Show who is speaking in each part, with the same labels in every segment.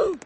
Speaker 1: Woo!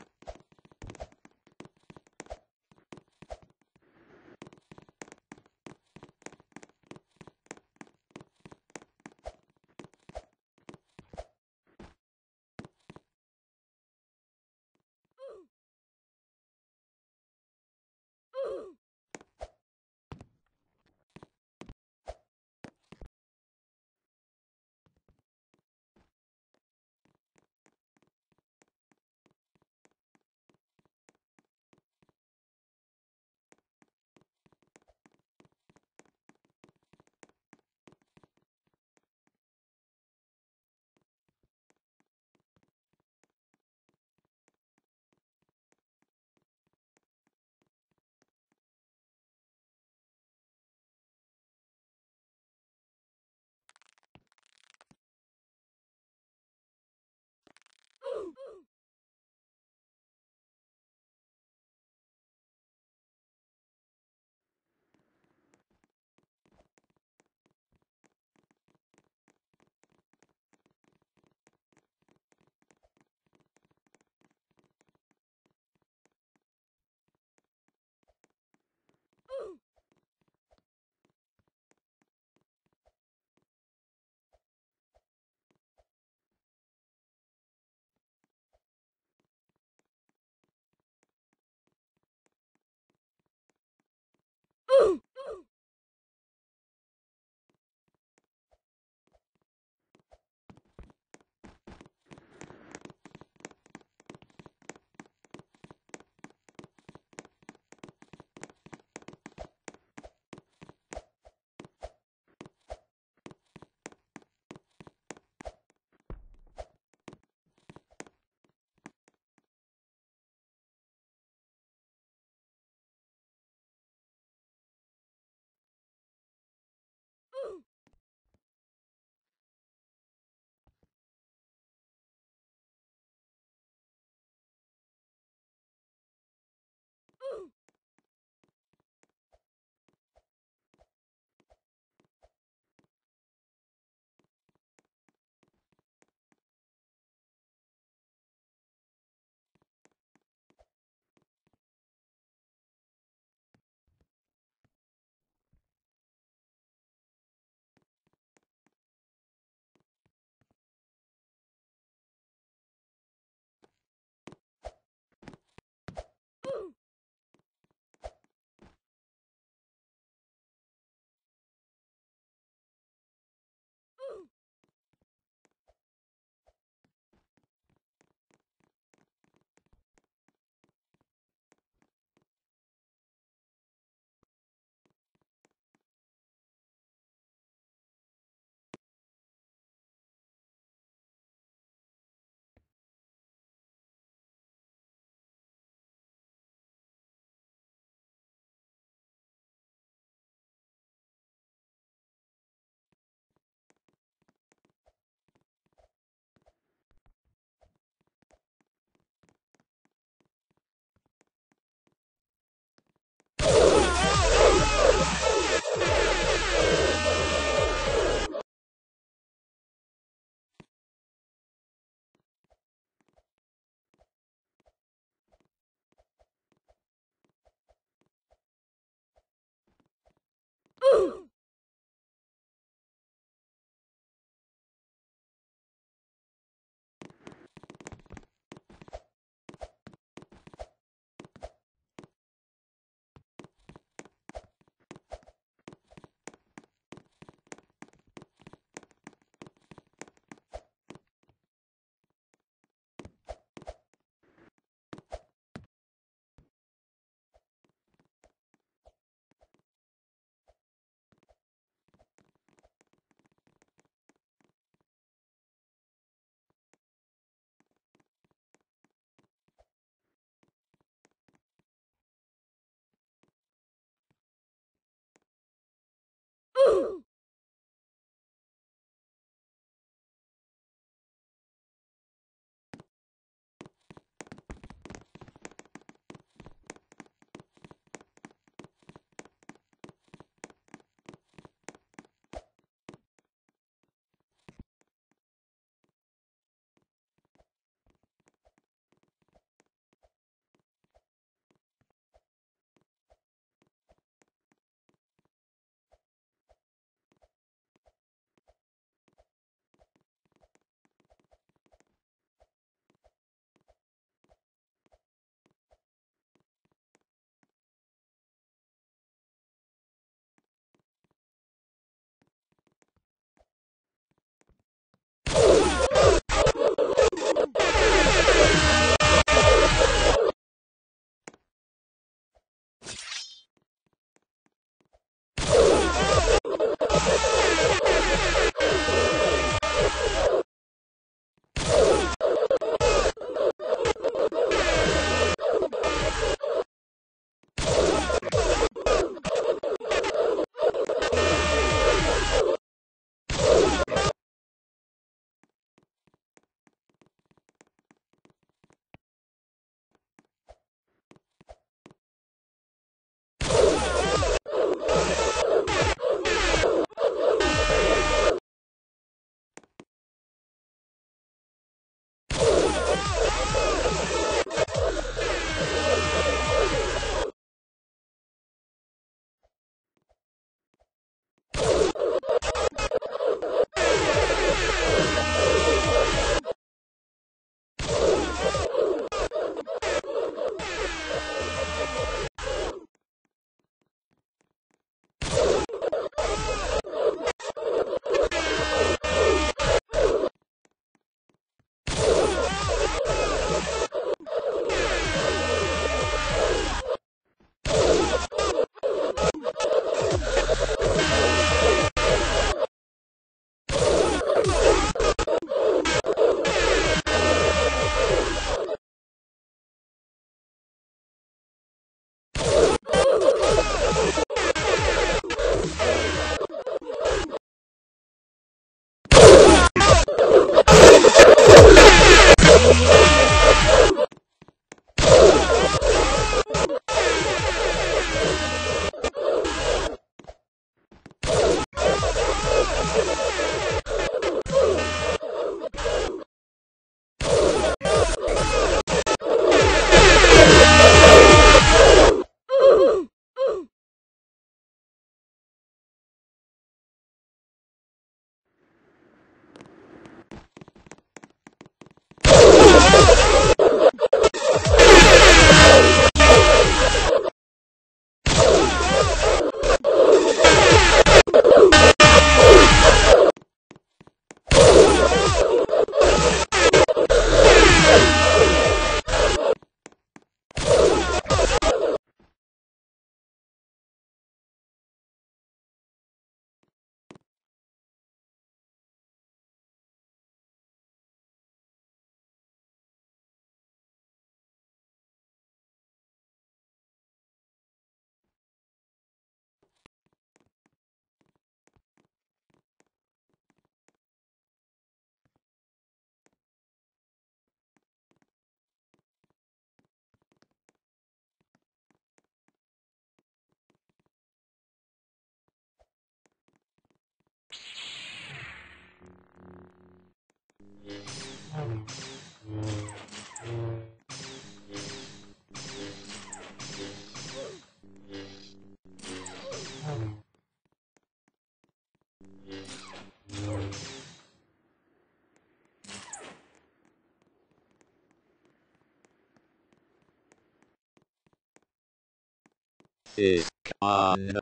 Speaker 1: is on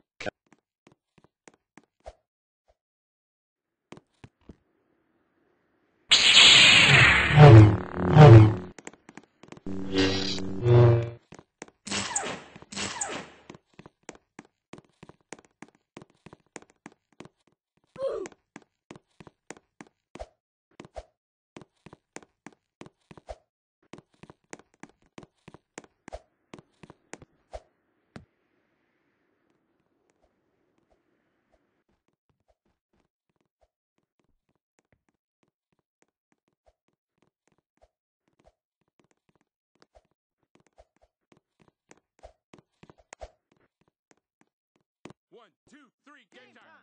Speaker 2: Three, game time.